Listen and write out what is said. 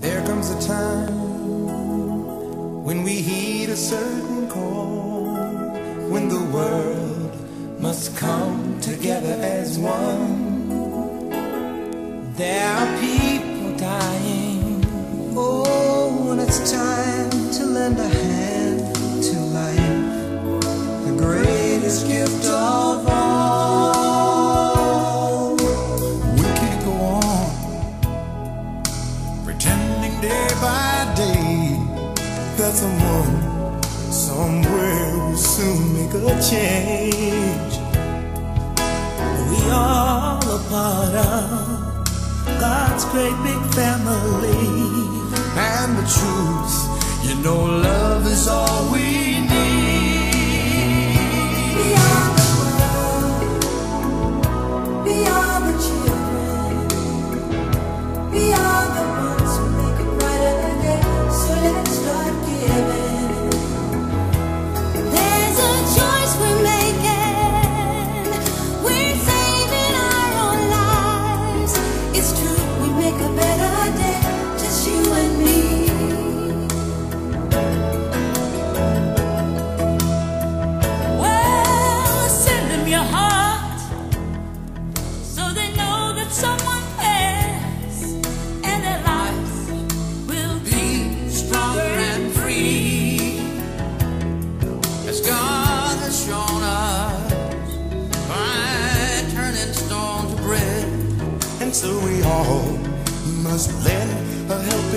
There comes a time when we heed a certain call, when the world must come together as one. There are people dying. Oh, when it's time to lend a hand to life, the greatest gift pretending day by day that someone somewhere will soon make a change. We all a part of God's great big family. And the truth, you know, love is all we must lend a helping.